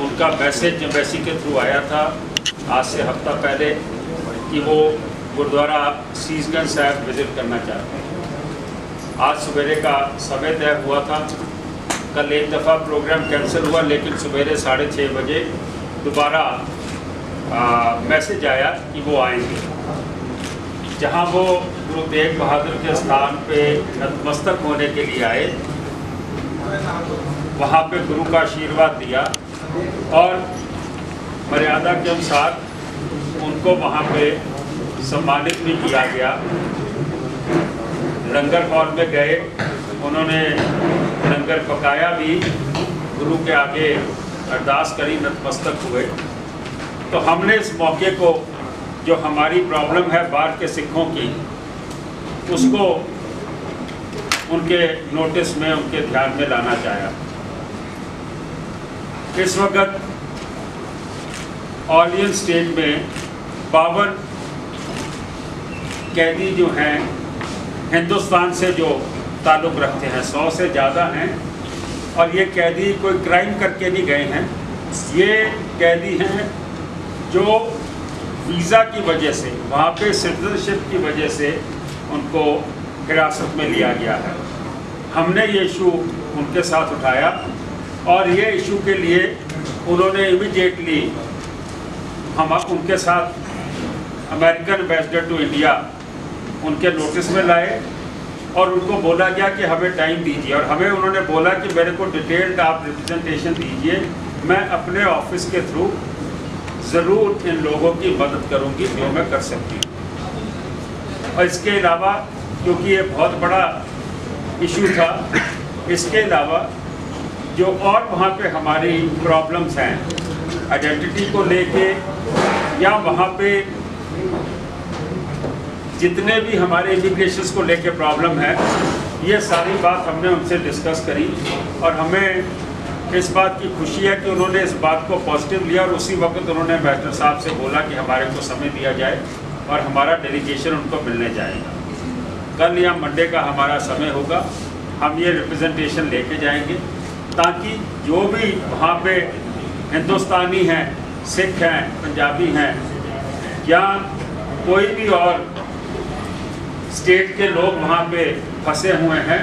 उनका message embassy के through आया था, आज से हफ़्ता पहले, कि वो गुरुद्वारा सीसगंज साहब विज़िट करना चाहते हैं। आज सवेरे का समय तय हुआ था। कल एक दफ़ा प्रोग्राम कैंसिल हुआ, लेकिन सवेरे साढ़े छः बजे दोबारा मैसेज आया कि वो आएँगे। जहाँ वो गुरु तेग बहादुर के स्थान पे नतमस्तक होने के लिए आए, वहाँ पे गुरु का आशीर्वाद दिया। और मर्यादा के अनुसार उनको वहाँ पे सम्मानित भी किया गया। लंगर हॉल में गए, उन्होंने लंगर पकाया भी। गुरु के आगे अरदास करी, नतमस्तक हुए। तो हमने इस मौके को, जो हमारी प्रॉब्लम है बाहर के सिखों की, उसको उनके नोटिस में, उनके ध्यान में लाना चाहा। इस वक्त ऑलियन स्टेट में बावन कैदी जो हैं, हिंदुस्तान से जो ताल्लुक़ रखते हैं, सौ से ज़्यादा हैं, और ये कैदी कोई क्राइम करके नहीं गए हैं। ये कैदी हैं जो वीज़ा की वजह से, वहाँ पे सिटीजनशिप की वजह से उनको हिरासत में लिया गया है। हमने ये इशू उनके साथ उठाया। और ये इशू के लिए उन्होंने इमीडिएटली हम उनके साथ अमेरिकन एम्बेसडर टू इंडिया उनके नोटिस में लाए और उनको बोला गया कि हमें टाइम दीजिए और हमें उन्होंने बोला कि मेरे को डिटेल्ड आप रिप्रेजेंटेशन दीजिए। मैं अपने ऑफ़िस के थ्रू ज़रूर इन लोगों की मदद करूँगी जो मैं कर सकती हूँ। और इसके अलावा, क्योंकि ये बहुत बड़ा इशू था, इसके अलावा जो और वहाँ पे हमारी प्रॉब्लम्स हैं आइडेंटिटी को लेके या वहाँ पे जितने भी हमारे इमिग्रेशन को लेके प्रॉब्लम है, ये सारी बात हमने उनसे डिस्कस करी और हमें इस बात की खुशी है कि उन्होंने इस बात को पॉजिटिव लिया और उसी वक्त उन्होंने बैटर साहब से बोला कि हमारे को समय दिया जाए और हमारा डेलीगेशन उनको मिलने जाएगा कल या मंडे का हमारा समय होगा, हम ये रिप्रेजेंटेशन लेके जाएँगे। ताकि जो भी वहाँ पे हिंदुस्तानी हैं, सिख हैं, पंजाबी हैं, या कोई भी और स्टेट के लोग वहाँ पे फंसे हुए हैं,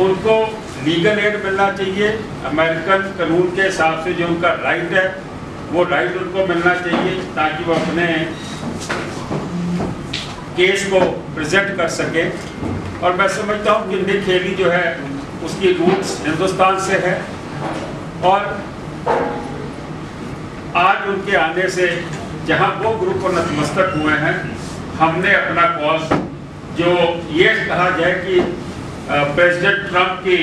उनको लीगल एड मिलना चाहिए। अमेरिकन कानून के हिसाब से जो उनका राइट है, वो राइट उनको मिलना चाहिए ताकि वो अपने केस को प्रेजेंट कर सके। और मैं समझता हूँ कि हेली जो है उसकी रूट्स हिंदुस्तान से है और आज उनके आने से जहाँ वो ग्रुप को नतमस्तक हुए हैं, हमने अपना कॉज जो ये कहा जाए कि प्रेसिडेंट ट्रंप की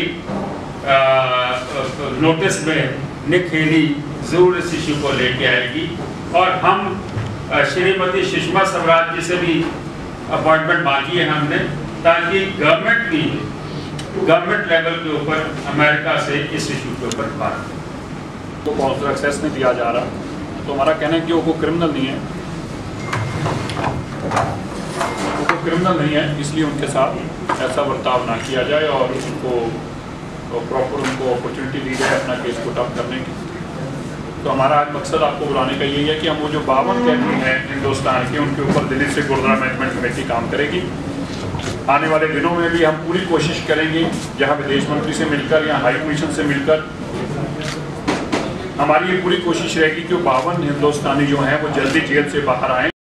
नोटिस में निक ज़रूर इस इशू को लेके आएगी और हम श्रीमती सुषमा स्वराज जी से भी अपॉइंटमेंट मांगी है हमने ताकि गवर्नमेंट भी गवर्नमेंट लेवल के ऊपर अमेरिका से इस इशू के ऊपर बात तो कौंसलर एक्सेस नहीं दिया जा रहा। तो हमारा कहना है कि वो क्रिमिनल नहीं है। वो क्रिमिनल नहीं है, इसलिए उनके साथ ऐसा बर्ताव ना किया जाए और उनको तो प्रॉपर उनको अपॉर्चुनिटी दी जाए अपना केस को टफ करने की। तो हमारा आज मकसद आपको बुलाने का यही है कि हम वो जो बावन कैदी हैं हिंदुस्तान के, उनके ऊपर दिल्ली से गुरुद्वारा मैनेजमेंट कमेटी काम करेगी। आने वाले दिनों में भी हम पूरी कोशिश करेंगे जहाँ विदेश मंत्री से मिलकर या हाई कमीशन से मिलकर हमारी ये पूरी कोशिश रहेगी कि बावन हिंदुस्तानी जो हैं, वो जल्दी जेल से बाहर आएँ।